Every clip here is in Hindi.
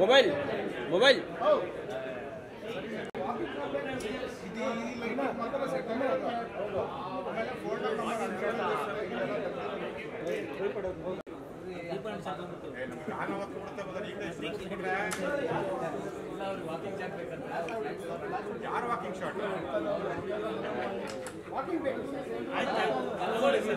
ಮೊಬೈಲ್ ಮೊಬೈಲ್ ಯಾರು walking short walking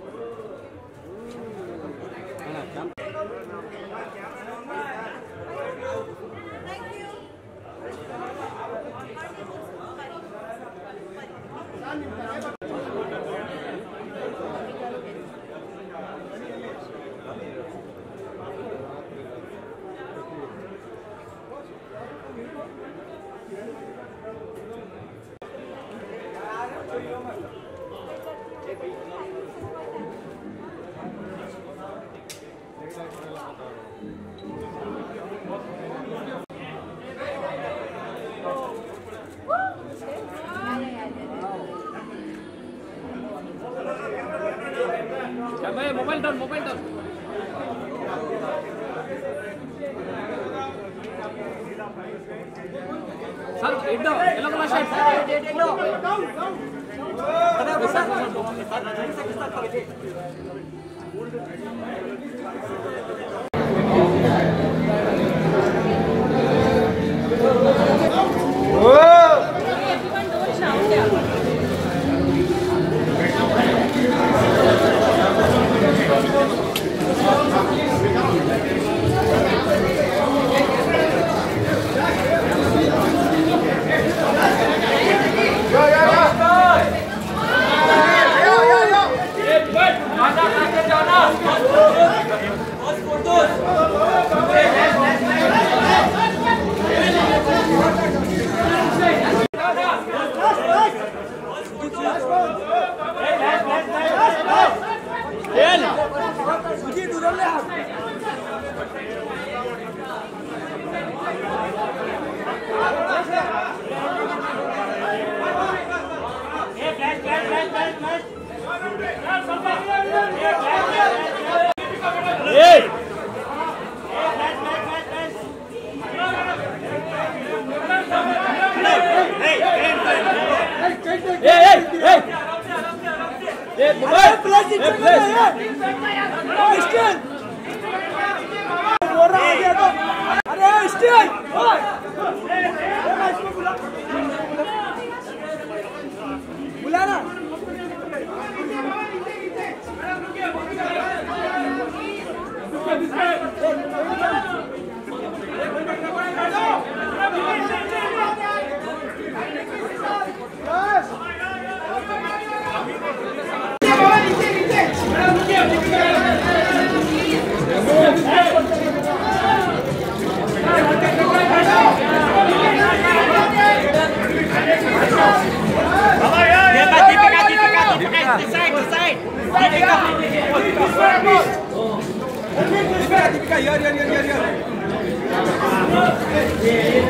mobile down mobile down sir head down yellow colour shirt sir head head down अरे sir sir sir sir sir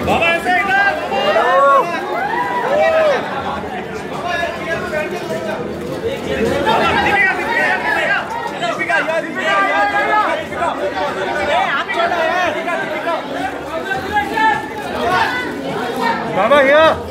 Vamos Baba here.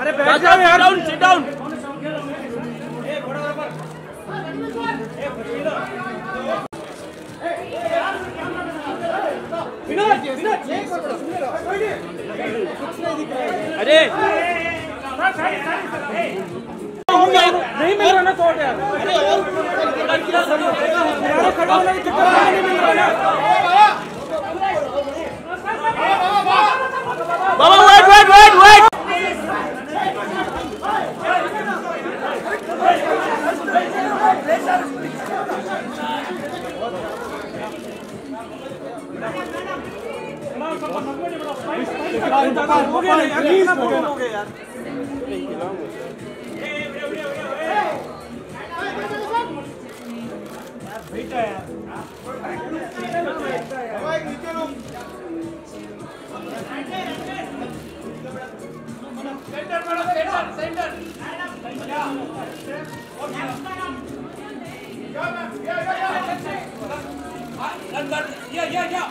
अरे बैठ जाओ यार डाउन सिट डाउन ए घोड़ा पर ए बच्ची अरे नहीं मिल रहा ना तो यार खड़ा होने की चक्कर नहीं मिल रहा ना बाबा वेट वेट प्लीज बोलोगे यार बेटा यार नीचे लो centre madam centre centre yeah yeah yeah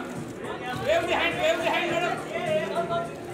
wave the hand wave the hand madam